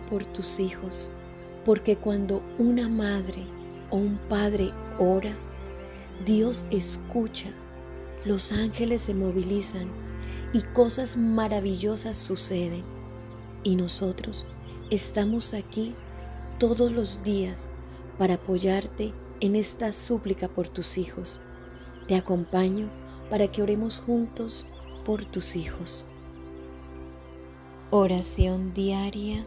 por tus hijos, porque cuando una madre o un padre ora, Dios escucha, los ángeles se movilizan y cosas maravillosas suceden. Y nosotros estamos aquí todos los días para apoyarte en esta súplica por tus hijos. Te acompaño para que oremos juntos por tus hijos. Oración diaria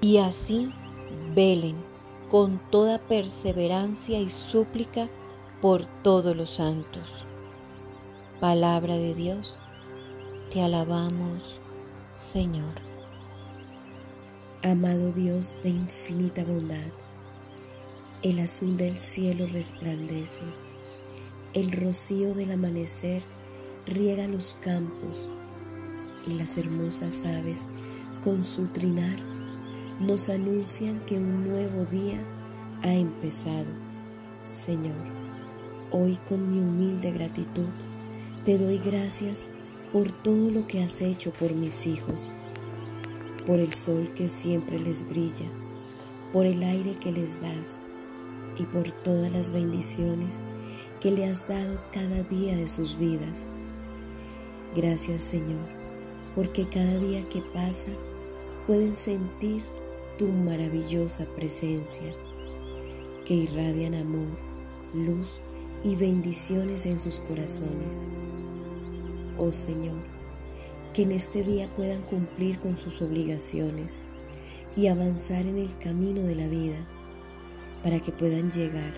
Y así velen con toda perseverancia y súplica por todos los santos. Palabra de Dios, te alabamos, Señor. Amado Dios de infinita bondad, el azul del cielo resplandece, el rocío del amanecer riega los campos y las hermosas aves con su trinar nos anuncian que un nuevo día ha empezado. Señor, hoy con mi humilde gratitud te doy gracias por todo lo que has hecho por mis hijos, por el sol que siempre les brilla, por el aire que les das y por todas las bendiciones que le has dado cada día de sus vidas. Gracias Señor, porque cada día que pasa pueden sentir tu maravillosa presencia, que irradian amor, luz y bendiciones en sus corazones. Oh Señor, que en este día puedan cumplir con sus obligaciones y avanzar en el camino de la vida para que puedan llegar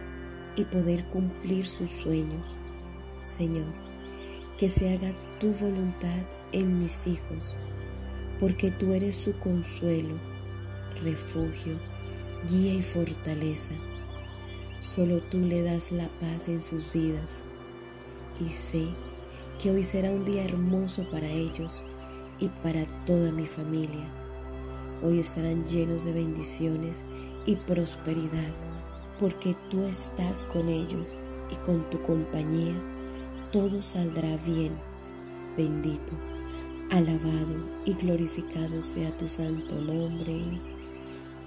y poder cumplir sus sueños. Señor, que se haga tu voluntad en mis hijos, porque tú eres su consuelo, refugio, guía y fortaleza. Solo tú le das la paz en sus vidas y sé que hoy será un día hermoso para ellos y para toda mi familia. Hoy estarán llenos de bendiciones y prosperidad porque tú estás con ellos y con tu compañía todo saldrá bien. Bendito, alabado y glorificado sea tu santo nombre.